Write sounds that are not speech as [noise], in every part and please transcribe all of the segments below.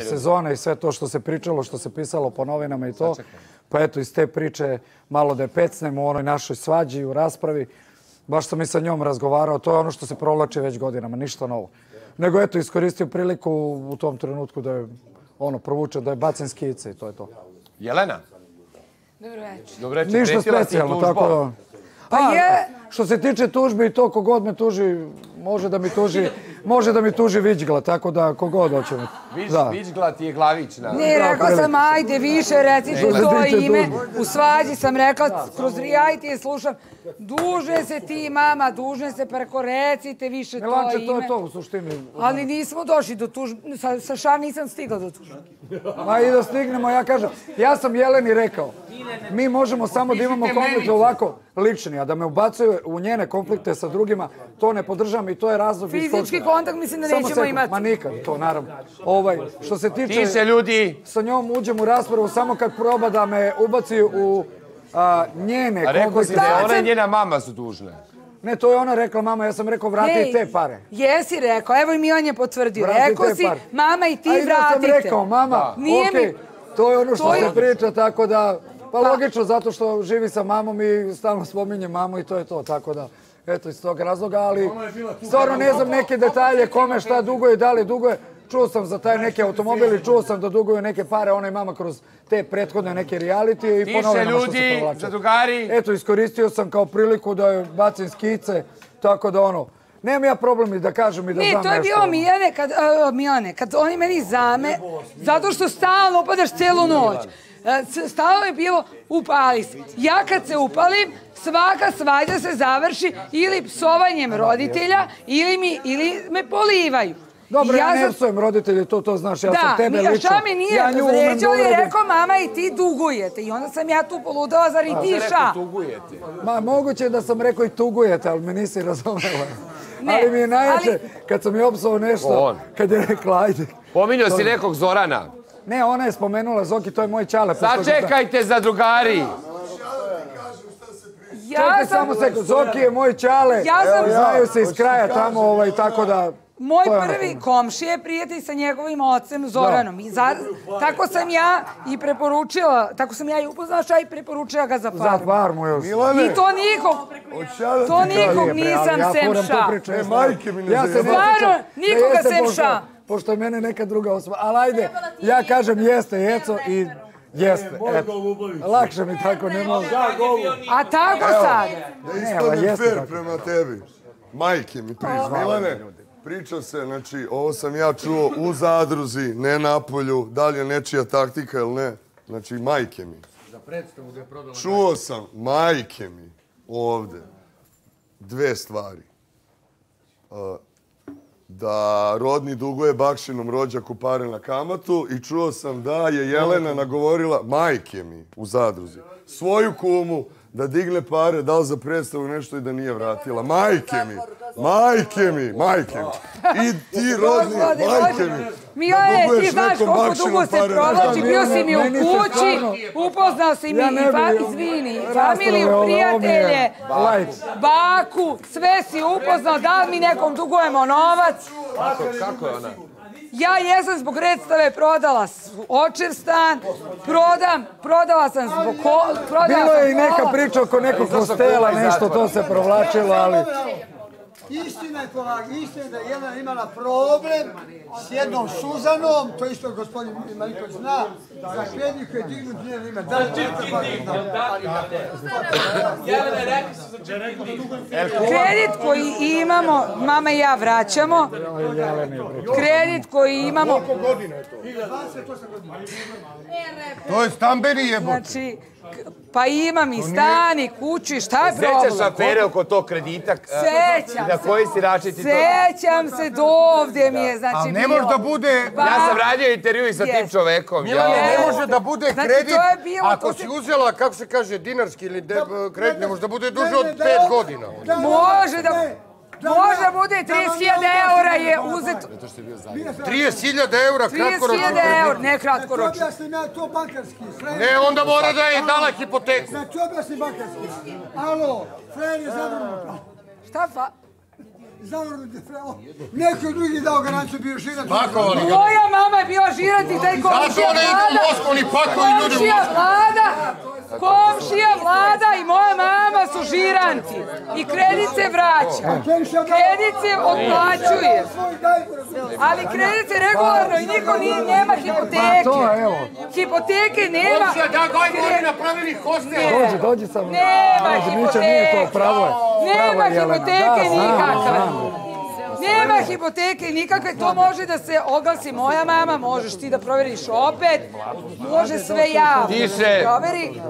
sezone i sve to što se pričalo, što se pisalo po novinama i to. Pa eto, iz te priče malo da je pecnemo u onoj našoj svađi u raspravi. Baš sam i sa njom razgovarao. To je ono što se provlače već godinama, ništa novo. Nego eto, iskoristio priliku u tom trenutku da je ono, provuče, da je bacen skice i to je to. Jelena? Dobro večer. Dobro večer. Ništa specijalno, tako da... Pa A, je- Što se tiče tužbe i to, kogod me tuži, može da mi tuži, [laughs] može da mi tuži Viđgla, tako da kogod hoće me. Vić, Da. Vićgla ti je glavićna. Ne, rekla sam, ajde, više reci to ime. U svađi sam rekla, kroz reality je slušam, duže se ti, mama, duže se preko recite više to Milanče, ime. to je to u suštini. Ali nismo došli do tužbe, sa, sa ša nisam stigla do tužbe. Ma i da stignemo, ja kažem, ja sam Jeleni rekao, mi možemo samo da imamo konflikte ovako lični, a da me ubacuju u njene konflikte sa drugima, to ne podržam i to je razlog. iz Fizički kontakt mislim da Samo nećemo sekund, imati. Ma nikad, to naravno. Ovaj, što se tiče, Ti se ljudi, sa njom uđem u raspravu samo kad proba da me ubaci u a, njene a rekao si da Sad ona i njena mama su dužne. Ne, to je ona rekla, mama, ja sam rekao, vrati te pare. Jesi rekao, evo i Milan je potvrdio. Vrati Rekao si, pare. mama i ti A i da sam vratite. rekao, mama, Nije okej, to je ono što To je- se priča, tako da, pa logično, zato što živi sa mamom i stalno spominje mamu i to je to, tako da, eto, iz tog razloga, ali stvarno ne znam neke detalje, kome šta duguje, da li duguje, čuo sam za taj neki automobil i čuo sam da duguje neke pare, ona i mama kroz te prethodne neke reality i po novinama što se ljudi, provlače. zadrugari, Eto, iskoristio sam kao priliku da joj bacim skice, tako da ono, nemam ja problem i da kažem i da Ne, znam to je nešto. bilo Miljane, kad, uh, Miljane, kad oni meni zame, zato što stalno upadaš celu noć. E, s- Stalno je bilo upali se. Ja kad se upalim, svaka svađa se završi ili psovanjem roditelja ili, mi, ili me polivaju. Dobro, ja, ne psujem roditelji, to to znaš, ja sam Da, tebe lično. šta mi nije ja umem vređao da uradim. rekao mama i ti dugujete. I onda sam ja tu poludala, zar i ti ša? tugujete. Ma, moguće je da sam rekao i tugujete, ali me nisi razumela. Ne, ali mi je najjače, ali- kad sam je opsao nešto, On. kad je rekla, ajde. Pominjao si nekog Zorana. Ne, ona je spomenula, Zoki, to je moj čale. Sačekajte, zadrugari. Ja Čekaj sam, samo sekund, Zoki je moj čale, Ja sam- znaju se iz kraja tamo, ovaj, tako da... Moj prvi komšije je prijatelj sa njegovim ocem Zoranom. I za, tako sam ja i preporučila, tako sam ja i upoznala šta i preporučila ga za Za farmu. farmu još. Milane, I to nikog, to nikog nisam sem ša. E, ja majke mi ne Ja se ne zajebavaju. Stvarno, nikoga sem pošto- ša. Pošto je mene neka druga osoba. Ali ajde, ja kažem jeste, jeco i jeste. Eto. Lakše mi tako, ne mogu. A tako sada. Da Ne, jeste fair prema tebi. Majke mi priča. Milane, priča se, znači, ovo sam ja čuo u zadruzi, ne na polju, da li je nečija taktika ili ne. Znači, majke mi. Čuo sam, majke mi, ovde, dve stvari. Uh, da rodni duguje bakšinom rođaku pare na kamatu i čuo sam da je Jelena nagovorila majke mi u zadruzi svoju kumu da digne pare, da li za predstavu nešto i da nije vratila. Majke mi, majke mi, majke mi. I ti rodni, majke mi. Milane, ti znaš koliko dugo se provlači, bio si mi u kući, upoznao si mi i fa, izvini, familiju, prijatelje, baku, sve si upoznao, da li mi nekom dugujemo novac. Kako je ona? Ja jesam zbog predstave prodala očev stan, prodam, prodala sam zbog ko, prodala Bilo je i neka kola. priča oko nekog hostela, nešto to se provlačilo, ali... Istina je polak, istina je da je Jelena imala problem s jednom Suzanom, to isto gospodin Maliko zna, za kredit koji je dignut njeno ime. Da li ti to Kredit koji imamo, mama i ja vraćamo. Kredit koji imamo, To? Je stambeni jebo. znači, pa imam i stan i kuću i šta je problem? Sećaš afere oko tog kredita? Sećam Na se. koji si način ti to... Sećam se, do ovdje mi je, znači, A ne može da bude... Pa- Ja sam radio intervju i sa tim čovekom. Milane, Ja. ne može da bude Znači, kredit, bilo- ako si se- uzela, kako se kaže, dinarski ili de, kredit, ne može da bude duže od pet godina. Može da... Može bude 30.000 eura je uzeto. 30.000 eura kratkoročno 30.000 eura, ne Znači kratkoročno. objasnim ja to bankarski. Frajer- Ne, onda mora da je dala hipoteku. Znači objasnim bankarski. Alo, frajer je zavrnuta. Šta fa... zavrnuti freo. Neko drugi dao garanciju bio žiran. Pakovali ga. Moja mama je bila žirant i taj Zato komšija ne idu u vlada. Moskvu, ni pakovi ljudi u Komšija Moskvu. vlada, komšija vlada i moja mama su žiranti. I kredit se vraća. Kredit se otplaćuje. Ali kredit se regularno i niko nije, nema hipoteke. Pa. Hipoteke nema. Komšija, da, Kre- oni napravili hostel. Dođi, dođi samo. Nema hipoteke. Nema hipoteke nikakve. Nema hipoteke nikakve, to može da se oglasi. Moja mama, možeš ti da proveriš opet, može sve javno. Da se proveri.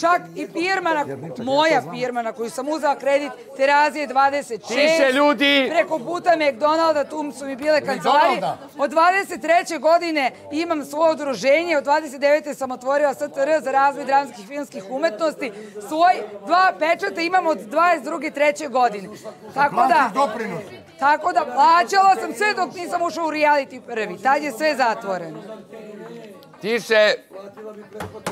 Čak i firma, na, moja firma na koju sam uzela kredit, Terazije 26. Tiše, ljudi! Preko puta McDonalda, tu su mi bile kancelarije. McDonalda. Od 23. godine imam svoje udruženje, od 29. sam otvorila STR za razvoj dramskih filmskih umetnosti. Svoj dva pečata imam od 22. 3. godine. Tako da, tako da plaćala sam sve dok nisam ušao u reality prvi. Tad je sve zatvoreno. Tiše,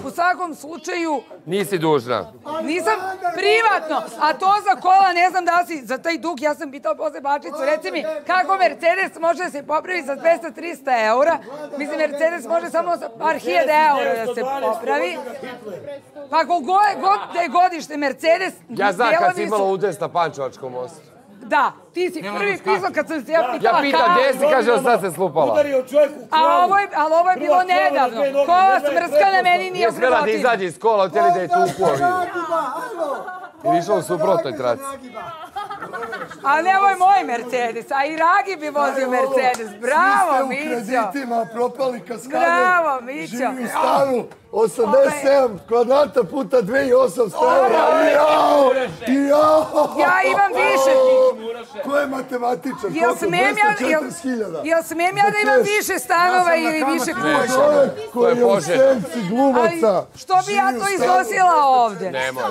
U svakom slučaju, nisi dužna. Nisam privatno, a to za kola, ne znam da si za taj dug, ja sam pitao posle bačicu, reci mi kako Mercedes može da se popravi za 200-300 eura, mislim Mercedes može samo sa par hiljada eura da se popravi, pa ako god, god da je godište Mercedes, Ja znam kad si imala udes na Pančevačkom mostu. Da, ti si prvi pisao kad sam se ja pitala Ja pitam kako. gdje si, kaže, sad se slupala. Udario čovjek u A ovo je, ali ovo je bilo nedavno. Kola ne smrska na meni nije Nije smjela da ukrvotina. izađe iz kola, htjeli da je tuku ovi. I išla u suprotnoj traci. A ne, ovo je moj Mercedes, a i Ragi bi vozio Mercedes. Bravo, Svi ste u Mićo. kreditima, propali kaskade. Bravo, Mićo. Živi u stanu, 87 kvadrata puta 2800 eura. Jao! Jao! Ja imam više. Ko je matematičar? Jel smem ja, jel, 240.000. jel smem ja da imam više stanova ili više kuća? Čovjek koji je u senci Ali glumaca. što bi ja to iznosila ovde? Nemoj.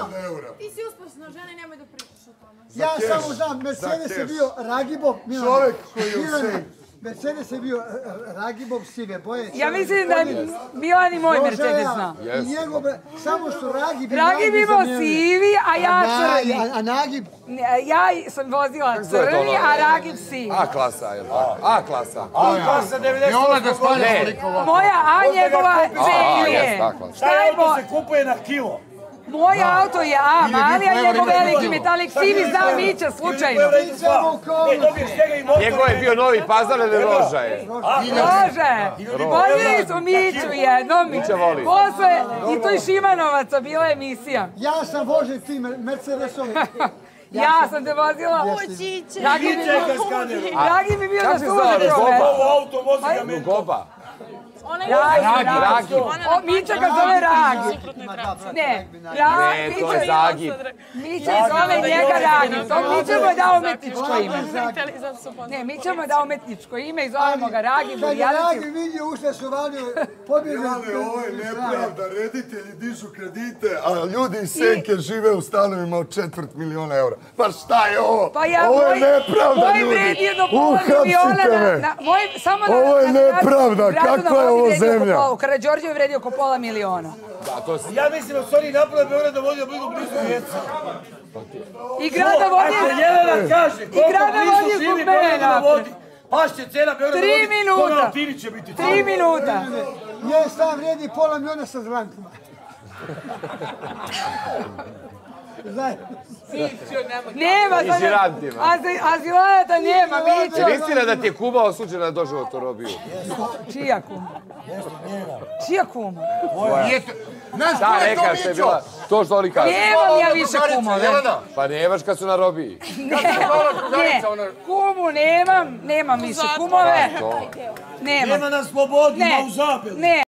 Ti si uspešna žena i nemoj da pričaš o tome. Ja samo znam, Mercedes je bio Ragibov. Čovjek koji je u senci. Mercedes je bio eh, Ragibov sive boje. Ja mislim da je Milan i moj Mercedes zna. Njegov, samo što Ragi bi Dragi bi imao sivi, a ja crni. A, a Nagib, Ne, Ja sam vozila crni, a Ragib sivi. A klasa, je li tako? A klasa. Klasa 90. I ona da spalja Ne. koliko. Moja, a njegova A, a, C je. Šta je auto se kupuje na kilo. Moj auto je A, mali, a njegov veliki metalik sivi zna Mića slučajno. Njegov je bio novi pazar ili roža je? Može. Voljeli su Miću jednom. Mića voli. Posle, i to i Šimanovaca bila emisija. Ja sam vožen tim Mercedesom. [laughs] Ja sam te vozila. Dragi dragi bi bio da Kako se suže zove, čovek. Ovo auto vozi ga meni. Goba. Ona je Ragi, Ragi. O, Mića ga zove Ragi. Ne, Ragi, Ne, to je Zagib. Mića zove njega Ragi. To Mića mu je dao umetničko ime. Ne, Mića mu je dao umetničko ime i zovemo ga Ragi. Kad je. Ragi vidio ušte su valio, pobjegli. Milane, ovo je nepravda, reditelji dižu kredite, a ljudi iz Senke žive u stanovima od četvrt miliona eura. Pa šta je ovo? Pa ja, ovo je nepravda, moj ljudi. pola miliona Uhapsite me. Ovo je nepravda, kakva je ovo zemlja? pola- U Karadžorđevu vredi oko pola miliona. Da, to si... Ja mislim da su oni napravili Beograd da vodi blizu blizu djeca. I grada Ako vodi... Jelena kaže koliko blizu živi Beograd da vodi, pašće cena Beograda Tri vodi, minuta. ko na Altini će biti Tri minuta. Njen stan vredi pola miliona sa zrankama. [laughs] Zajedno. Nema, I žirantima. Azi, azilanata nema, Je Mićo. li istina da ti je Kuba osuđena na doživotnu robiju? Čija kuma? Čija kuma? To- Znaš Da, ko je to neka što je bila, to što oni kažu. Nemam ja više kumove. Jelena, Pa nemaš kad su na robiji. Ne, ne, kumu nemam, nemam više kumove. To. Nema. Nema na slobodi, Ne, ima u zabeli. ne.